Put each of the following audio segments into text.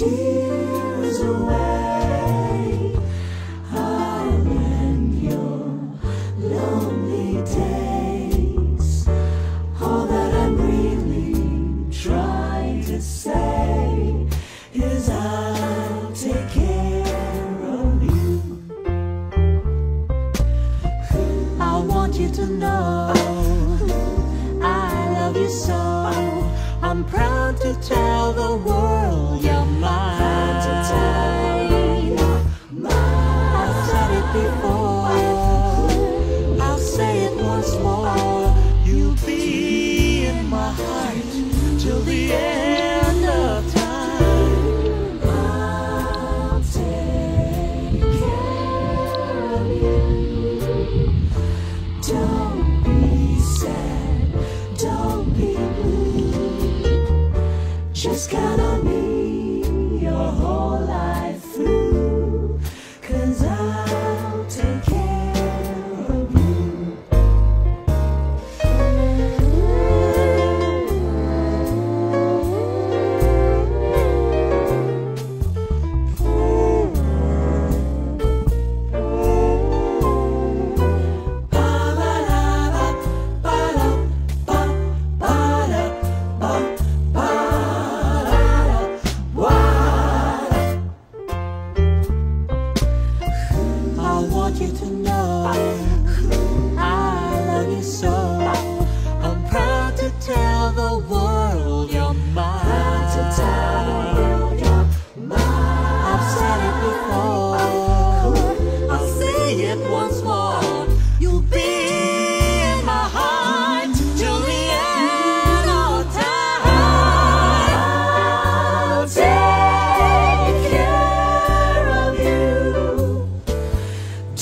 tears away. I'll end your lonely days. All that I'm really trying to say is I'll take care of you. I want you to know I love you so. I'm proud to She's got on me your home.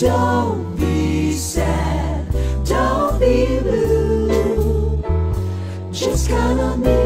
Don't be sad, don't be blue. Just count on me.